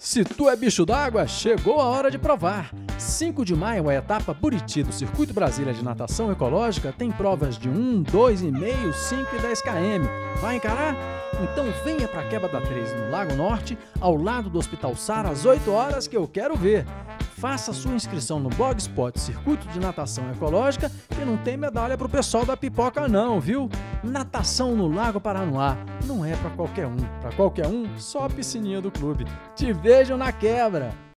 Se tu é bicho d'água, chegou a hora de provar. 5 de maio, a etapa Buriti do Circuito Brasília de Natação Ecológica tem provas de 1, 2,5, 5 e 10 km. Vai encarar? Então venha para a Quebra da 13 no Lago Norte, ao lado do Hospital Sara, às 8 horas que eu quero ver. Faça sua inscrição no Blogspot Circuito de Natação Ecológica que não tem medalha pro pessoal da pipoca não, viu? Natação no Lago Paranoá não é para qualquer um. Para qualquer um, só a piscininha do clube. Te vejo na quebra!